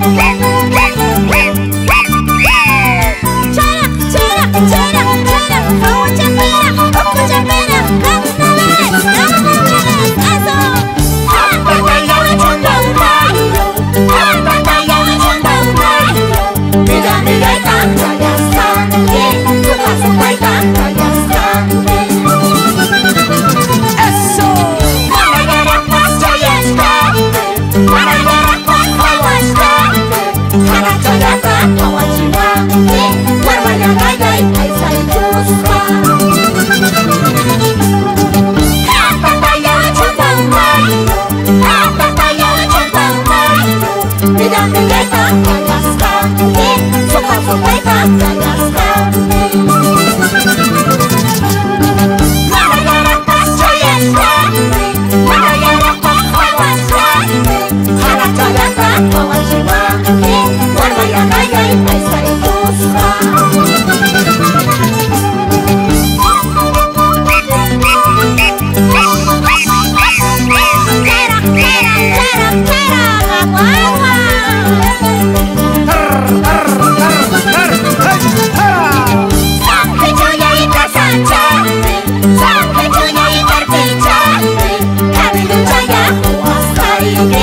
Let's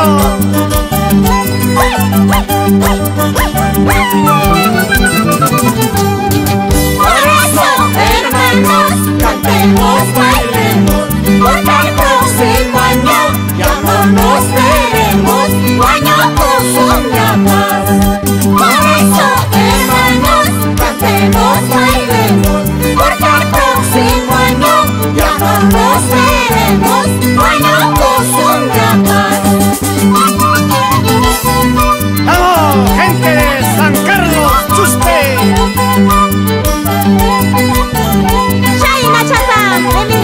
veremos